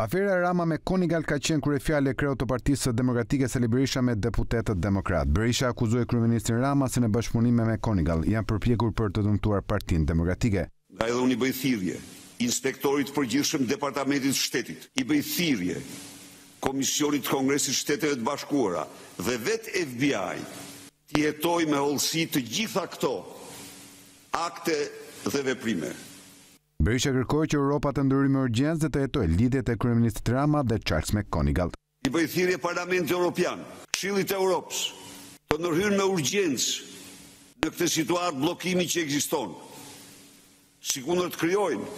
Afera Rama McGonigal ka qenë kryefjalë e kreut të Partisë Demokratike Sali Berisha me deputetët demokrat. Berisha akuzoi kryeministrin Rama se në bashkëpunim me McGonigal janë përpjekur për të dëmtuar Partinë Demokratike. Ndaj dhe unë i bëj thirrje Inspektorit të Përgjithshëm të Departamentit të Shtetit, i bëj thirrje Komisionit të Kongresit të Shteteve të Bashkuara dhe vetë FBI Të hetojë me hollësi të gjitha këto akte dhe veprime. Berisha kërkoi që Europa të ndërhyjë me urgjencë dhe të hetojë lidhjet e kryeministrit Rama dhe Charles McGonigal. I bëj thirrje Parlamentit Europian, Këshillit të Europës, të ndërhyjnë me urgjencë në këtë situatë bllokimi që ekziston, sikundër të krijojnë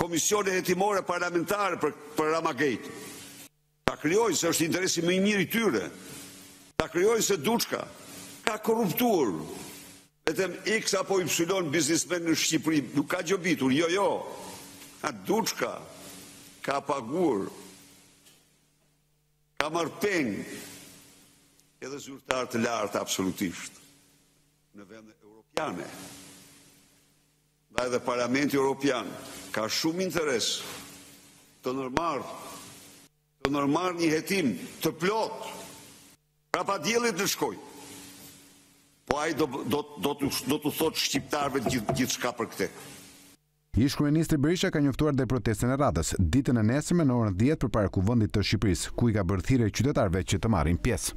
komisione hetimore parlamentare për Ramagate, Ta krijojnë se është interesi më i mirë i tyre ta krijojnë se Duçka ka korruptuar vetëm iks apo ypsylon biznesmen në Shqipëri nuk ka gjobitur jo jo a Duçka ka paguar ka marrë peng edhe zyrtarë të lartë absolutisht në vende europiane. Ndaj dhe Parlamenti Europian ka shumë interes të ndërmarrë të ndërmarrë një hetim të plotë prapa diellit në shkojë. Po ai do do do t'u do t'u thotë shqiptarëve gjithë gjithçka për këtë. Ish-kryeministri Berisha ka njoftuar dhe protestën e radhës, ditën e nesërme në orën dhjetë përpara Kuvendit të Shqipërisë, ku i ka bërë thirrje qytetarëve që të marrin pjesë.